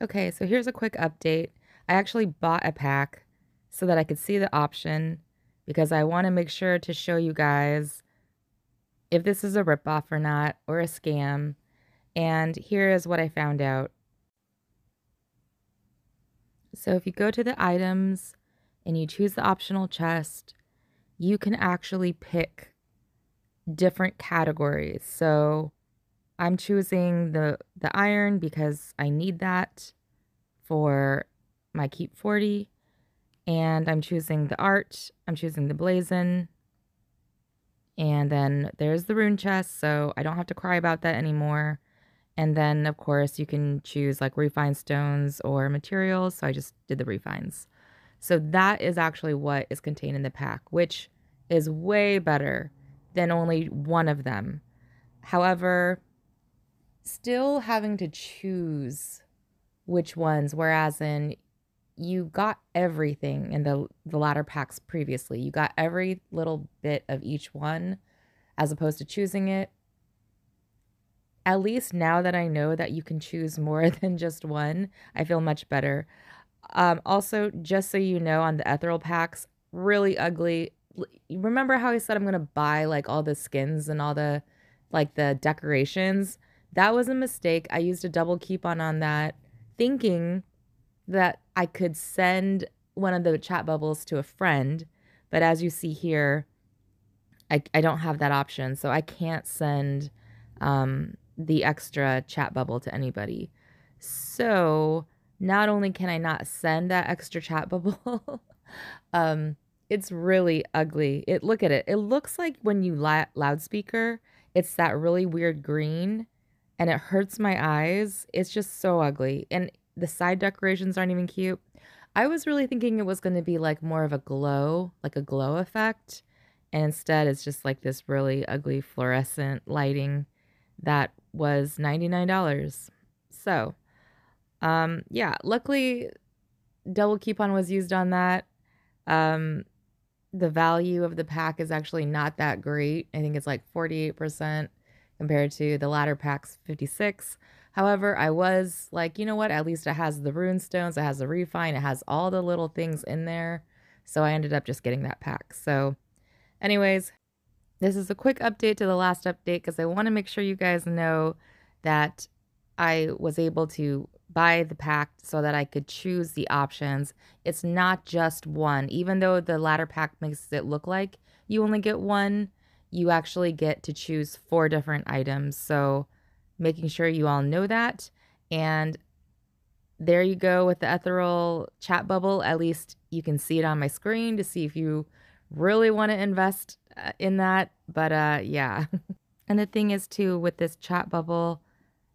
Okay, so here's a quick update. I actually bought a pack so that I could see the option because I want to make sure to show you guys if this is a ripoff or not or a scam. And here is what I found out. So if you go to the items and you choose the optional chest, you can actually pick different categories. So I'm choosing the the iron because I need that for my keep 40 and I'm choosing the art, I'm choosing the blazon. And then there's the rune chest, so I don't have to cry about that anymore. And then of course you can choose like refine stones or materials, so I just did the refines. So that is actually what is contained in the pack, which is way better than only one of them. However, still having to choose which ones, whereas in you got everything in the the ladder packs previously. You got every little bit of each one as opposed to choosing it. At least now that I know that you can choose more than just one, I feel much better. Um, also, just so you know, on the ethereal packs, really ugly. Remember how I said I'm gonna buy like all the skins and all the like the decorations? That was a mistake. I used a double coupon on that, thinking that I could send one of the chat bubbles to a friend, but as you see here, I, I don't have that option. So I can't send um, the extra chat bubble to anybody. So not only can I not send that extra chat bubble, um, it's really ugly. It look at it. It looks like when you la- loudspeaker, it's that really weird green and it hurts my eyes. It's just so ugly. And the side decorations aren't even cute. I was really thinking it was going to be like more of a glow, like a glow effect. And instead, it's just like this really ugly fluorescent lighting that was $99. So, um, yeah, luckily, double coupon was used on that. Um, the value of the pack is actually not that great. I think it's like 48% compared to the ladder pack's 56. However, I was like, you know what? At least it has the rune stones, it has the refine, it has all the little things in there. So I ended up just getting that pack. So, anyways, this is a quick update to the last update because I want to make sure you guys know that I was able to buy the pack so that I could choose the options. It's not just one, even though the ladder pack makes it look like you only get one, you actually get to choose four different items. So, making sure you all know that. And there you go with the ethereal chat bubble. At least you can see it on my screen to see if you really want to invest uh, in that. But uh, yeah. and the thing is, too, with this chat bubble,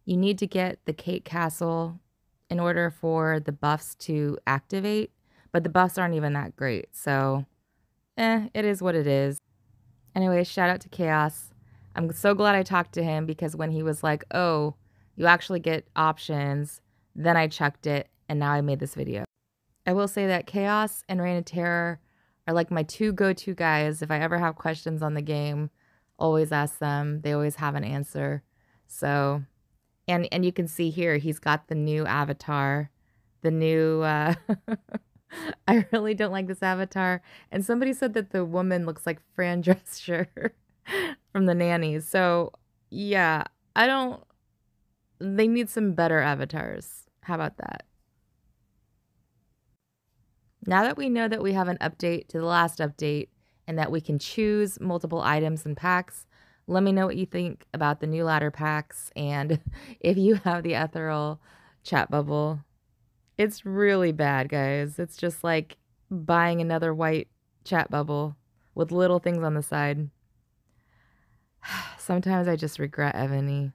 you need to get the Kate Castle in order for the buffs to activate. But the buffs aren't even that great. So, eh, it is what it is. Anyway, shout out to Chaos. I'm so glad I talked to him because when he was like, oh, you actually get options, then I checked it and now I made this video. I will say that Chaos and Reign of Terror are like my two go to guys. If I ever have questions on the game, always ask them. They always have an answer. So, and and you can see here he's got the new avatar, the new. Uh, I really don't like this avatar. And somebody said that the woman looks like Fran Drescher from the nannies. So, yeah, I don't. They need some better avatars. How about that? Now that we know that we have an update to the last update and that we can choose multiple items and packs, let me know what you think about the new ladder packs and if you have the ethereal chat bubble. It's really bad, guys. It's just like buying another white chat bubble with little things on the side. Sometimes I just regret Evony.